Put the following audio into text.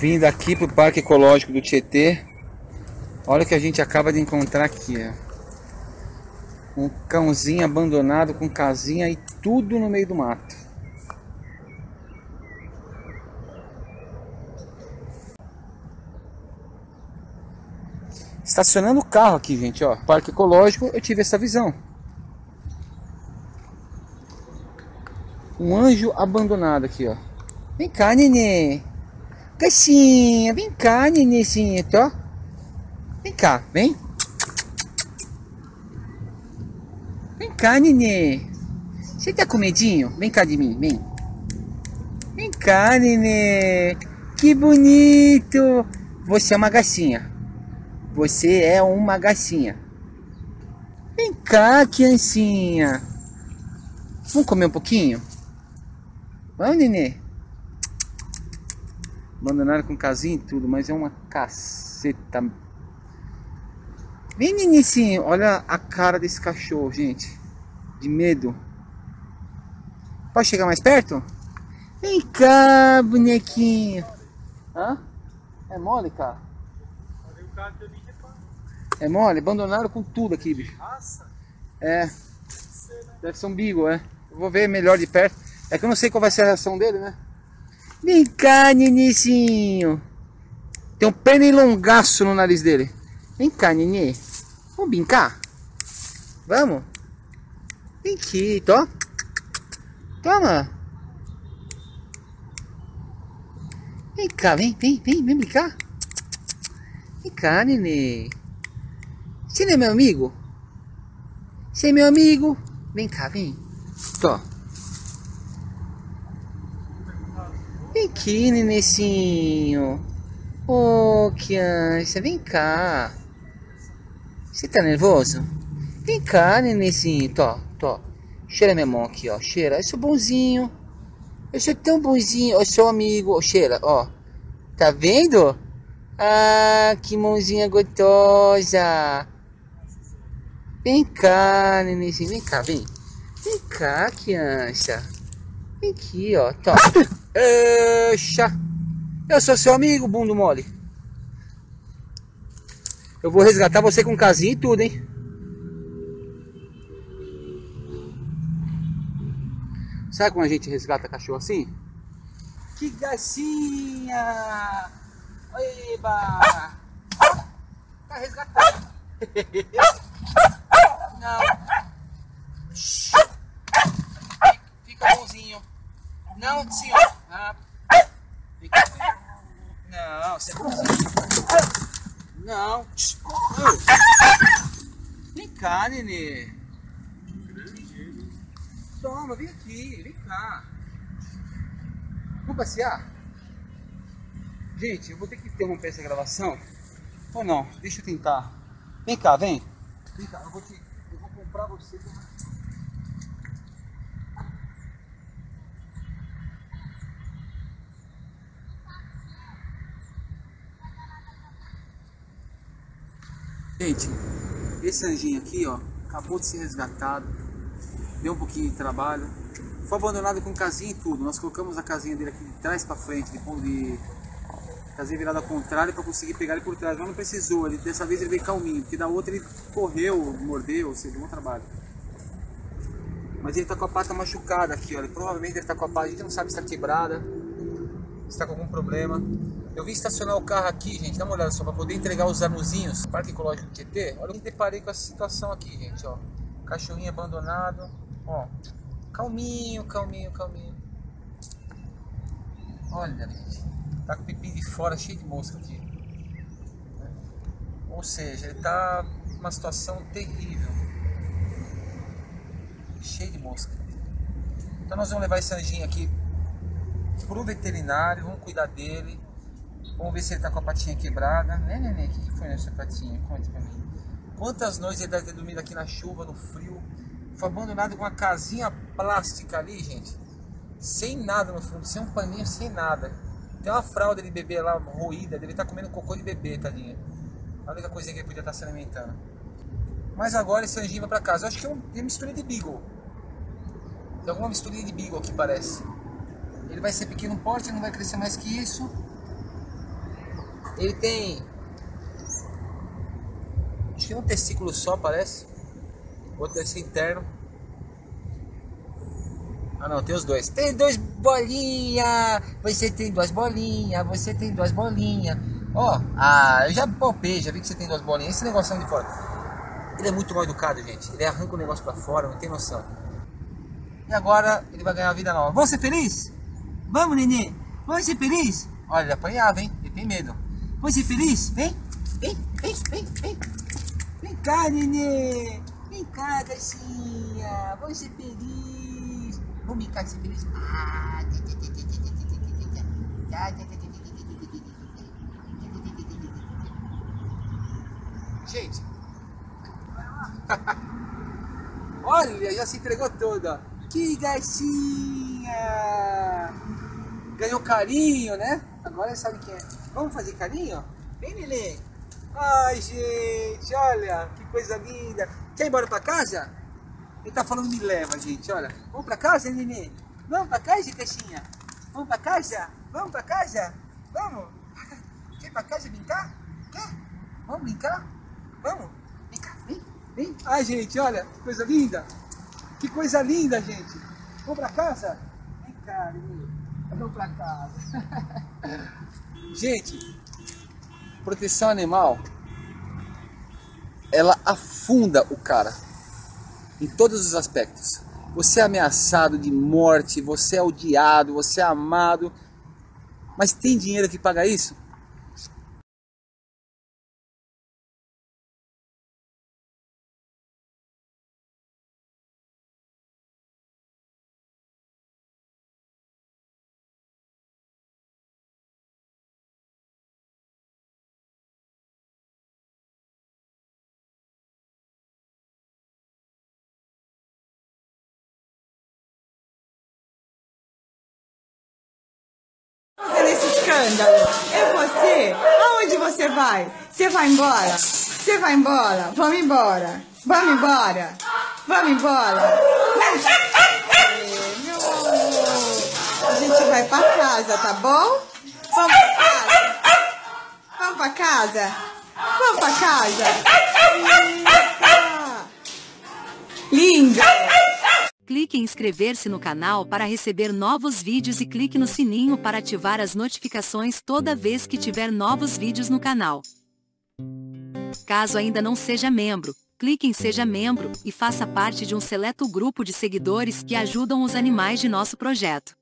Vindo aqui pro Parque Ecológico do Tietê. Olha o que a gente acaba de encontrar aqui, ó. Um cãozinho abandonado com casinha e tudo no meio do mato. Estacionando o carro aqui, gente, ó. Parque Ecológico, eu tive essa visão. Um anjo abandonado aqui, ó. Vem cá, nenê. Caixinha, vem cá, nenêzinho, ó. Vem cá, vem. Vem cá, nenê. Você tá com medinho? Vem cá de mim, vem. Vem cá, nenê. Que bonito. Você é uma gacinha. Você é uma gacinha. Vem cá, criancinha. Vamos comer um pouquinho? Vamos, nenê? Abandonaram com casinha e tudo, mas é uma caceta. Ninicinho. Olha a cara desse cachorro, gente. De medo. Pode chegar mais perto? Vem cá, bonequinho. Hã? É mole, cara? É mole? Abandonaram com tudo aqui, bicho. É. Deve ser um beagle, é. Eu vou ver melhor de perto. É que eu não sei qual vai ser a reação dele, né? Vem cá, Ninicinho. Tem um pernilongaço no nariz dele. Vem cá, Nini. Vamos brincar? Vamos? Vem aqui, tó. Toma. Vem cá, vem, vem, vem, vem brincar. Vem cá, Nenê. Você não é meu amigo? Você é meu amigo? Vem cá, vem. Tó. Aqui, nenecinho. Ô, oh, criança, vem cá. Você tá nervoso? Vem cá, nenecinho. Tó, tó. Cheira minha mão aqui, ó. Cheira. Eu sou bonzinho. Eu sou tão bonzinho. Eu sou amigo. Cheira, ó. Tá vendo? Ah, que mãozinha gostosa. Vem cá, nenecinho. Vem cá, vem. Vem cá, criança. Aqui, ó. Tó. Eixa! Eu sou seu amigo, bundo mole. Eu vou resgatar você com casinha e tudo, hein? Sabe como a gente resgata cachorro assim? Que gracinha! Eba! Tá resgatado. Não. Fica bonzinho. Não, senhor. Ah, fica... Não, você. Não. Vem cá, nenê. Toma, vem aqui, vem cá. Vamos passear? Gente, eu vou ter que interromper essa gravação. Ou não? Deixa eu tentar. Vem cá, vem. Vem cá, eu vou, te, eu vou comprar você. Gente, esse anjinho aqui, ó, acabou de ser resgatado, deu um pouquinho de trabalho, foi abandonado com casinha e tudo. Nós colocamos a casinha dele aqui de trás para frente, de, de casinha virada ao contrário para conseguir pegar ele por trás, mas não precisou. Ele, dessa vez ele veio calminho, porque da outra ele correu, mordeu, ou seja, um trabalho. Mas ele tá com a pata machucada aqui, ó. Ele provavelmente estar tá com a pata, a gente não sabe se está quebrada, se está com algum problema. Eu vim estacionar o carro aqui, gente, dá uma olhada só, para poder entregar os anuzinhos. Parque Ecológico do Tietê. Olha, eu me deparei com essa situação aqui, gente, ó. Cachorrinho abandonado, ó. Calminho, calminho, calminho. Olha, gente. Tá com o pipi de fora, cheio de mosca aqui. Ou seja, ele tá numa situação terrível. Cheio de mosca. Então nós vamos levar esse anjinho aqui pro veterinário, vamos cuidar dele Vamos ver se ele tá com a patinha quebrada. Né, neném? O que, que foi nessa patinha? Conte pra mim. Quantas noites ele deve ter dormido aqui na chuva, no frio? Foi abandonado com uma casinha plástica ali, gente. Sem nada no fundo, sem um paninho, sem nada. Tem uma fralda de bebê lá roída, deve estar tá comendo cocô de bebê, tadinha. A única coisinha que ele podia estar tá se alimentando. Mas agora esse anjinho vai pra casa. Eu acho que é uma mistura de Beagle. Tem alguma misturinha de Beagle aqui, parece. Ele vai ser pequeno porte, não vai crescer mais que isso. Ele tem. Acho que um testículo só, parece. Outro deve ser interno. Ah não, tem os dois. Tem dois bolinhas! Você tem duas bolinhas, você tem duas bolinhas. Ó, oh, ah, eu já palpei, já vi que você tem duas bolinhas. Esse negócio de fora. Ele é muito mal educado, gente. Ele arranca o negócio pra fora, não tem noção. E agora ele vai ganhar uma vida nova. Vamos ser feliz? Vamos, nenê? Vamos ser feliz? Olha, ele apanhava, hein? Ele tem medo. Vamos ser feliz? Vem, vem, vem, vem, vem. Vem cá, nenê. Vem cá, Garcinha. Vamos ser feliz. Vamos brincar de ser feliz? Ah, Gente. Olha, já se entregou toda. Que Garcinha! Ganhou carinho, né? Agora sabe quem é. Vamos fazer carinho? Vem, Lelê. Ai, gente, olha, que coisa linda. Quer ir embora pra casa? Ele tá falando me leva, gente, olha. Vamos pra casa, Nenê? Vamos pra casa, Caixinha? Vamos pra casa? Vamos pra casa? Vamos? Quer ir pra casa brincar? Quer? Vamos brincar? Vamos? Vem cá, vem, vem. Ai, gente, olha, que coisa linda. Que coisa linda, gente. Vamos pra casa? Vem cá, Nenê. Pra casa. gente, proteção animal, ela afunda o cara em todos os aspectos. Você é ameaçado de morte, você é odiado, você é amado, mas tem dinheiro que paga isso? Escândalo. É você? Aonde você vai? Você vai embora? Você vai embora? Vamos embora. Vamos embora. Vamos embora. A gente vai pra casa, tá bom? Vamos pra casa. Vamos pra casa? Vamos pra casa? Linda. Clique em inscrever-se no canal para receber novos vídeos e clique no sininho para ativar as notificações toda vez que tiver novos vídeos no canal. Caso ainda não seja membro, clique em Seja Membro e faça parte de um seleto grupo de seguidores que ajudam os animais de nosso projeto.